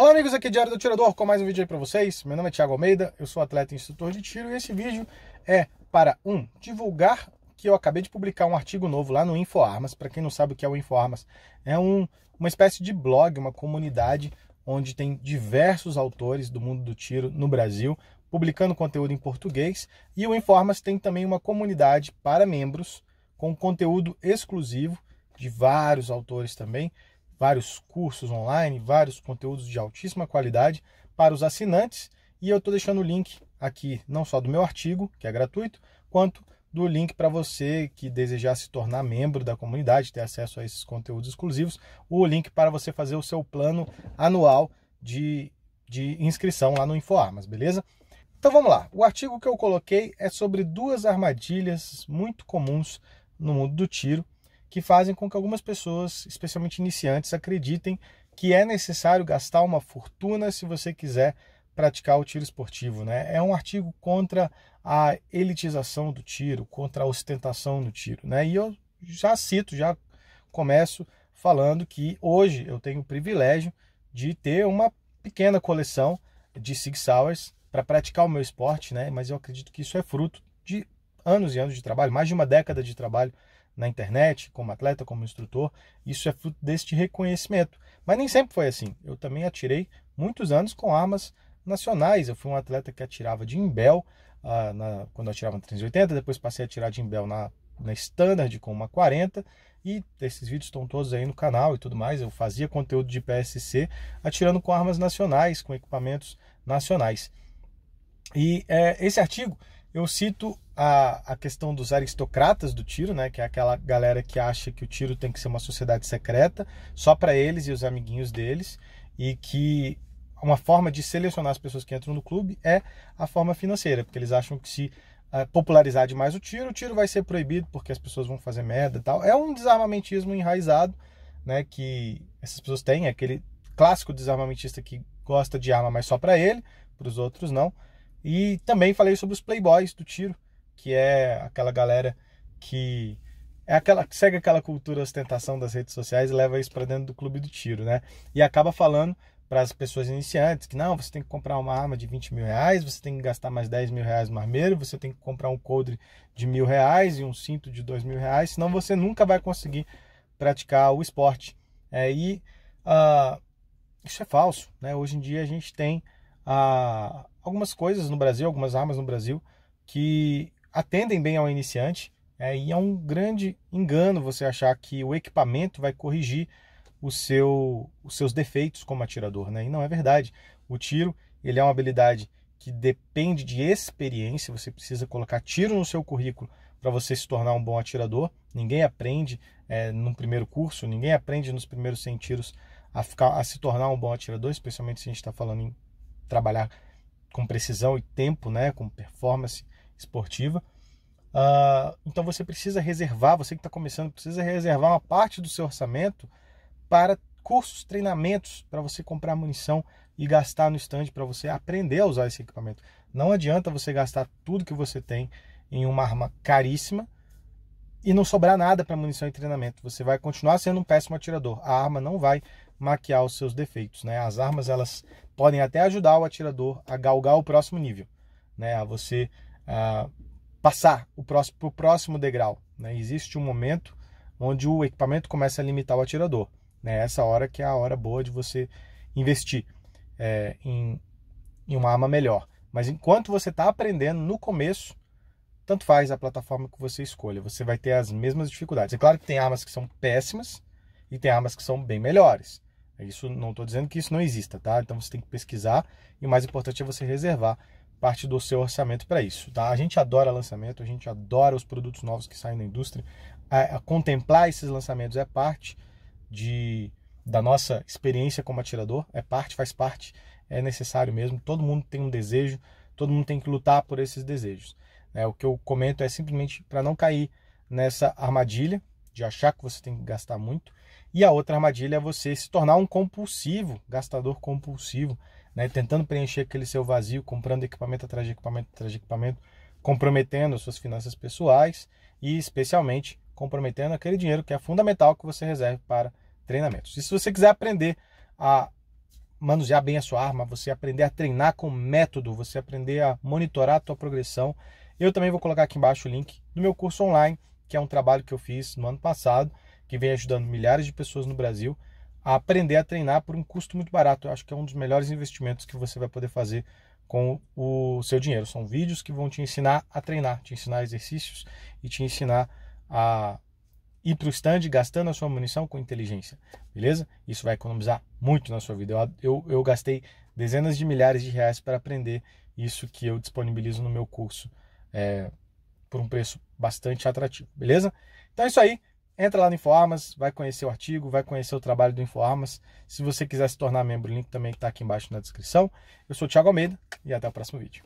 Olá amigos, aqui é Diário do Tirador com mais um vídeo aí para vocês. Meu nome é Thiago Almeida, eu sou atleta e instrutor de tiro e esse vídeo é para, um, divulgar que eu acabei de publicar um artigo novo lá no InfoArmas. Para quem não sabe o que é o InfoArmas, é um, uma espécie de blog, uma comunidade onde tem diversos autores do mundo do tiro no Brasil, publicando conteúdo em português. E o InfoArmas tem também uma comunidade para membros com conteúdo exclusivo de vários autores também, vários cursos online, vários conteúdos de altíssima qualidade para os assinantes. E eu estou deixando o link aqui, não só do meu artigo, que é gratuito, quanto do link para você que desejar se tornar membro da comunidade, ter acesso a esses conteúdos exclusivos, o link para você fazer o seu plano anual de, de inscrição lá no InfoArmas, beleza? Então vamos lá. O artigo que eu coloquei é sobre duas armadilhas muito comuns no mundo do tiro que fazem com que algumas pessoas, especialmente iniciantes, acreditem que é necessário gastar uma fortuna se você quiser praticar o tiro esportivo. Né? É um artigo contra a elitização do tiro, contra a ostentação do tiro. Né? E eu já cito, já começo falando que hoje eu tenho o privilégio de ter uma pequena coleção de Sig Sauers para praticar o meu esporte, né? mas eu acredito que isso é fruto de anos e anos de trabalho, mais de uma década de trabalho na internet, como atleta, como instrutor, isso é fruto deste reconhecimento. Mas nem sempre foi assim. Eu também atirei muitos anos com armas nacionais. Eu fui um atleta que atirava de imbel uh, na, quando eu atirava na 380, depois passei a atirar de imbel na, na Standard com uma 40 e esses vídeos estão todos aí no canal e tudo mais. Eu fazia conteúdo de PSC atirando com armas nacionais, com equipamentos nacionais. E é, esse artigo eu cito a, a questão dos aristocratas do tiro, né, que é aquela galera que acha que o tiro tem que ser uma sociedade secreta, só para eles e os amiguinhos deles, e que uma forma de selecionar as pessoas que entram no clube é a forma financeira, porque eles acham que se uh, popularizar demais o tiro, o tiro vai ser proibido porque as pessoas vão fazer merda e tal. É um desarmamentismo enraizado, né, que essas pessoas têm, é aquele clássico desarmamentista que gosta de arma, mas só para ele, para os outros não. E também falei sobre os playboys do tiro, que é aquela galera que é aquela que segue aquela cultura ostentação das redes sociais e leva isso para dentro do clube do tiro, né? E acaba falando para as pessoas iniciantes que não, você tem que comprar uma arma de 20 mil reais, você tem que gastar mais 10 mil reais no armeiro, você tem que comprar um coldre de mil reais e um cinto de dois mil reais, senão você nunca vai conseguir praticar o esporte. É, e uh, isso é falso, né? Hoje em dia a gente tem uh, algumas coisas no Brasil, algumas armas no Brasil, que atendem bem ao iniciante. É, e é um grande engano você achar que o equipamento vai corrigir seu, os seus defeitos como atirador. Né? E não é verdade. O tiro ele é uma habilidade que depende de experiência. Você precisa colocar tiro no seu currículo para você se tornar um bom atirador. Ninguém aprende é, no primeiro curso, ninguém aprende nos primeiros 100 tiros a, ficar, a se tornar um bom atirador, especialmente se a gente está falando em trabalhar com precisão e tempo, né, com performance esportiva. Uh, então você precisa reservar, você que está começando, precisa reservar uma parte do seu orçamento para cursos, treinamentos, para você comprar munição e gastar no stand para você aprender a usar esse equipamento. Não adianta você gastar tudo que você tem em uma arma caríssima e não sobrar nada para munição e treinamento. Você vai continuar sendo um péssimo atirador. A arma não vai maquiar os seus defeitos, né? As armas elas podem até ajudar o atirador a galgar o próximo nível, né? A você uh, passar o próximo pro próximo degrau, né? Existe um momento onde o equipamento começa a limitar o atirador, né? Essa hora que é a hora boa de você investir é, em, em uma arma melhor. Mas enquanto você está aprendendo no começo, tanto faz a plataforma que você escolha, você vai ter as mesmas dificuldades. É claro que tem armas que são péssimas e tem armas que são bem melhores. Isso não estou dizendo que isso não exista, tá? Então você tem que pesquisar e o mais importante é você reservar parte do seu orçamento para isso, tá? A gente adora lançamento, a gente adora os produtos novos que saem da indústria. A, a contemplar esses lançamentos é parte de da nossa experiência como atirador, é parte, faz parte, é necessário mesmo. Todo mundo tem um desejo, todo mundo tem que lutar por esses desejos. É, o que eu comento é simplesmente para não cair nessa armadilha de achar que você tem que gastar muito e a outra armadilha é você se tornar um compulsivo, gastador compulsivo, né? tentando preencher aquele seu vazio, comprando equipamento atrás de equipamento atrás de equipamento, comprometendo suas finanças pessoais e especialmente comprometendo aquele dinheiro que é fundamental que você reserve para treinamentos. E se você quiser aprender a manusear bem a sua arma, você aprender a treinar com método, você aprender a monitorar a tua progressão. Eu também vou colocar aqui embaixo o link do meu curso online, que é um trabalho que eu fiz no ano passado, que vem ajudando milhares de pessoas no Brasil a aprender a treinar por um custo muito barato. Eu acho que é um dos melhores investimentos que você vai poder fazer com o seu dinheiro. São vídeos que vão te ensinar a treinar, te ensinar exercícios e te ensinar a ir para o stand gastando a sua munição com inteligência, beleza? Isso vai economizar muito na sua vida. Eu, eu, eu gastei dezenas de milhares de reais para aprender isso que eu disponibilizo no meu curso é, por um preço bastante atrativo, beleza? Então é isso aí. Entra lá no InfoArmas, vai conhecer o artigo, vai conhecer o trabalho do InfoArmas. Se você quiser se tornar membro, o link também está aqui embaixo na descrição. Eu sou o Thiago Almeida e até o próximo vídeo.